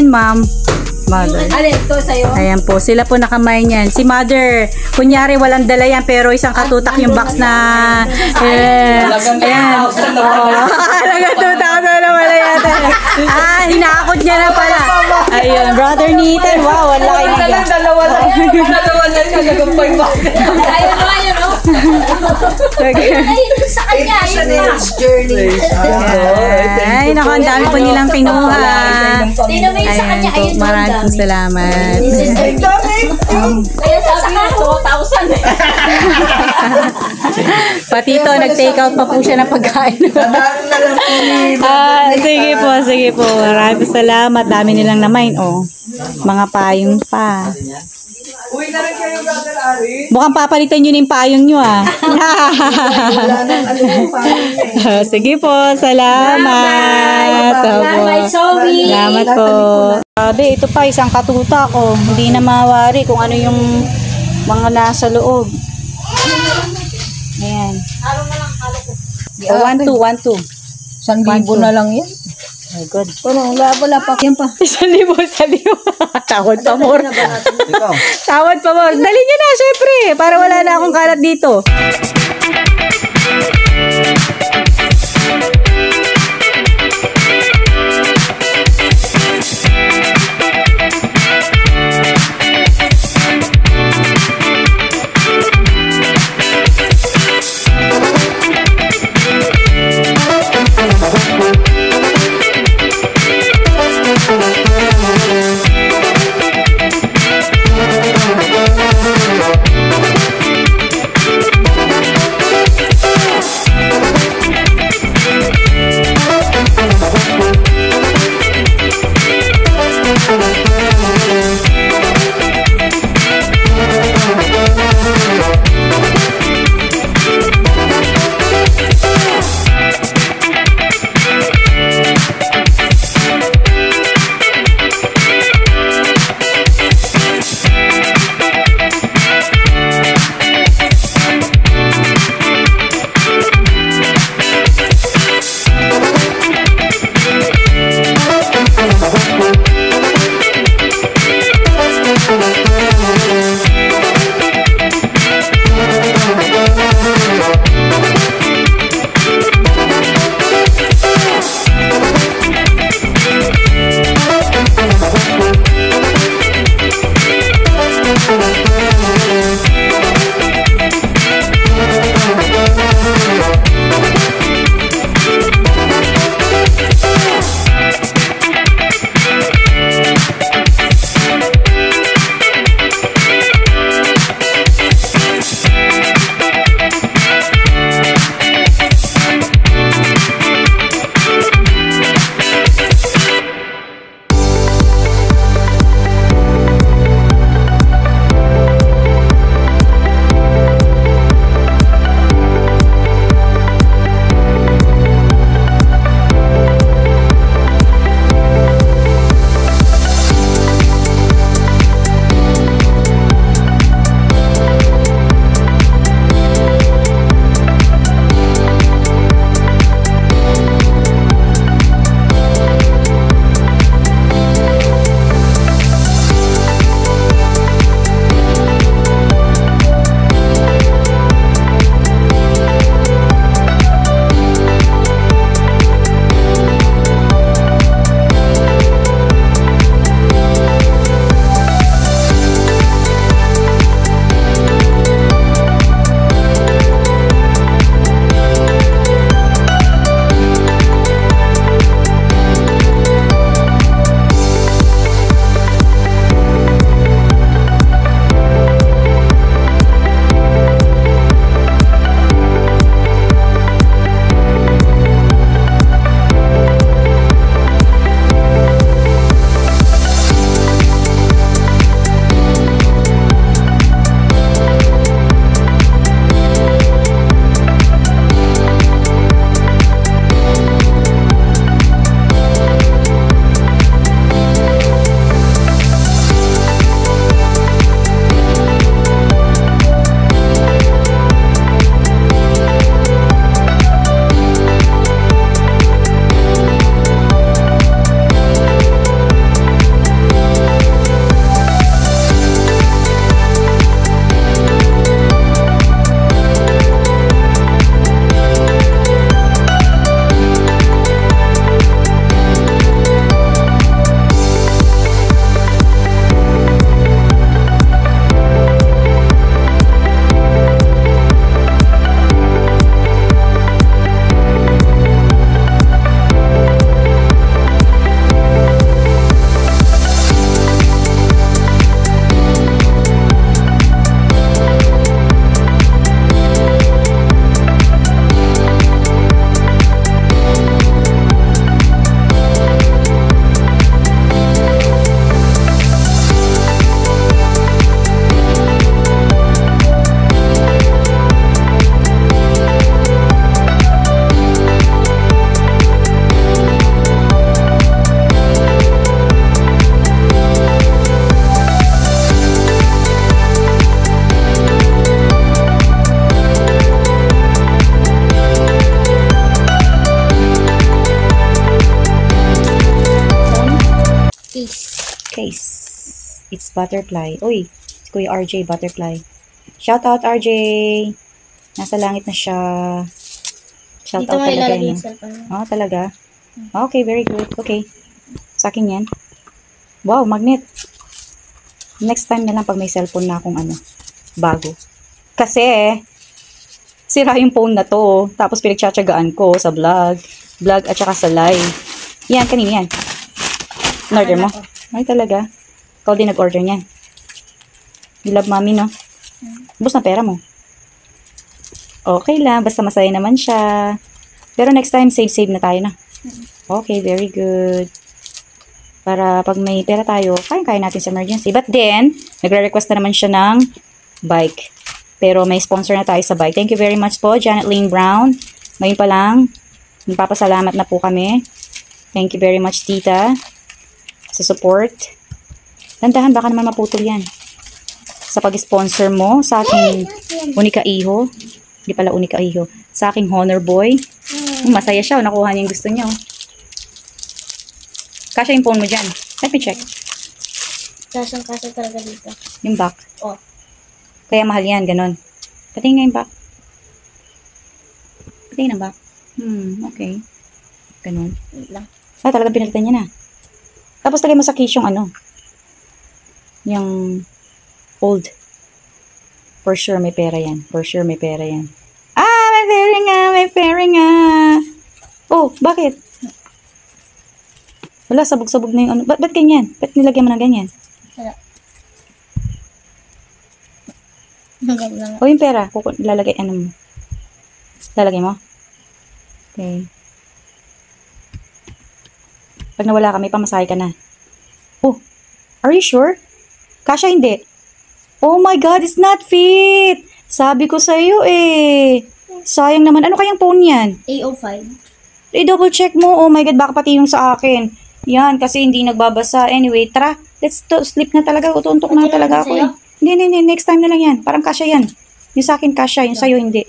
yan, ma'am. Mother. Alin, ito sa'yo? Ayan po, sila po nakamay niyan. Si mother, kunyari walang dala yan, pero isang katutak yung box na... Eh, ayan. Oo. Halagang 2,000 na wala yata. Ah, hinakot niya na pala. Ayun, brother Nathan, wow, wala kayo Dalawa lang, dalawa lang. Dalawa lang yung nagampay ba? Ayun sa kanya, ayun na. journey. Ay, naku, ang dami po nilang kinuha. Mo yung sa Ayan kanya, po, ayun maraming dami. salamat. Kaya sabi ko, 2,000 eh. Pati ito, nag-take out pa po siya ng pagkain. Madami na lang po ni Ah, sige po, sige po. Maraming salamat. Dami nilang namain, oh. Mga payong pa. Uwi na rin kayo, Brother Ari. Mukhang papalitan nyo na yung payong nyo, ah. Wala nang ano po pa. sige po, salamat. Bye, Zoe. Salamat po. Sabi, ito pa, isang katutak, oh. Hindi na mawari kung ano yung mga nasa loob. Ayan. Oh, one, two, one, two. Isang libo na lang yan. My God. Ano, wala, wala pa. Yan pa. Isang libo, isang libo. Tawad pa. Ikaw. Tawad pa, more. Dali niyo na, syempre. Para wala na akong kalat dito. Butterfly. Uy, si Kuya RJ butterfly. Shout out RJ. Nasa langit na siya. Shout Dito out talaga yun. mo. Oh, talaga? Okay, very good. Okay. Sa akin yan. Wow, magnet. Next time na lang pag may cellphone na akong ano, bago. Kasi, sira yung phone na to. Tapos pinagtsatsagaan ko sa vlog. Vlog at saka sa live. Yan, kanina yan. In-order mo? Ay, talaga. Ikaw din nag-order niyan. You love mommy, no? Bus na pera mo. Okay lang, basta masaya naman siya. Pero next time, save-save na tayo na. Okay, very good. Para pag may pera tayo, kaya-kaya natin sa emergency. But then, nagre-request na naman siya ng bike. Pero may sponsor na tayo sa bike. Thank you very much po, Janet Lane Brown. Ngayon pa lang, nagpapasalamat na po kami. Thank you very much, tita, sa support. Tandahan, baka naman maputol yan. Sa pag-sponsor mo sa aking Unika Iho. Hindi pala Unika Iho. Sa aking Honor Boy. Mm, Masaya siya. Nakuha niya yung gusto niya. oh. Kasha yung phone mo dyan. Let me check. Kasang kasa talaga dito. Yung back. Oh. Kaya mahal yan. Ganon. Patingin nga yung back. Patingin ang back. Hmm, okay. Ganon. Wait lang. Ah, talagang pinalitan niya na. Tapos lagay mo sa case yung ano. Yung old. For sure may pera yan. For sure may pera yan. Ah, may pera nga, may pera nga. Oh, bakit? Wala, sabog-sabog na yung ano. Ba't, ba't ganyan? Ba't nilagyan mo na ganyan? Wala. O yung pera, kukun, lalagay, ano mo? Lalagay mo? Okay. Pag nawala ka, may pamasahe ka na. Oh, are you sure? Kasha hindi. Oh my God, it's not fit! Sabi ko sa'yo eh. Sayang naman. Ano kayang phone yan? A05. I-double check mo. Oh my God, baka pati yung sa akin. Yan, kasi hindi nagbabasa. Anyway, tara. Let's to sleep na talaga. Utuntok na talaga naman ako eh. Hindi, hindi, hindi. Next time na lang yan. Parang kasha yan. Yung sa akin kasha, yung sa'yo hindi.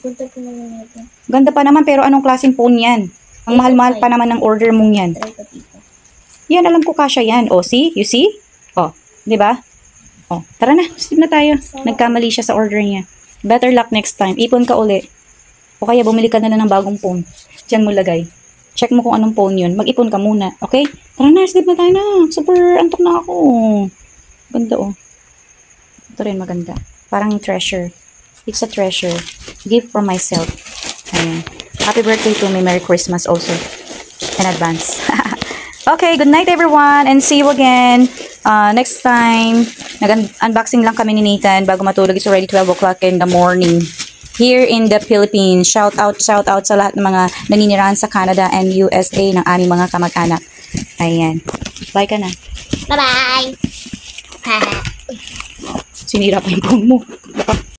Punta ko na lang ito. Ganda pa naman, pero anong klaseng phone yan? Ang mahal-mahal pa naman ng order mong yan. Yan, alam ko kasha yan. O, see? You see? Di ba? O, tara na. Sleep na tayo. Nagkamali siya sa order niya. Better luck next time. Ipon ka uli. O kaya bumili ka na lang ng bagong phone. Diyan mo lagay. Check mo kung anong phone yun. Mag-ipon ka muna. Okay? Tara na, sleep na tayo na. Super antok na ako. Ganda oh. Ito rin maganda. Parang treasure. It's a treasure. Gift for myself. Ayan. Happy birthday to me. Merry Christmas also. In advance. okay, good night everyone and see you again uh, next time. Nag-unboxing lang kami ni Nathan bago matulog. It's already 12 o'clock in the morning. Here in the Philippines. Shout out, shout out sa lahat ng mga naninirahan sa Canada and USA ng aming mga kamag-anak. Ayan. Bye ka na. Bye-bye! Sinira pa yung mo.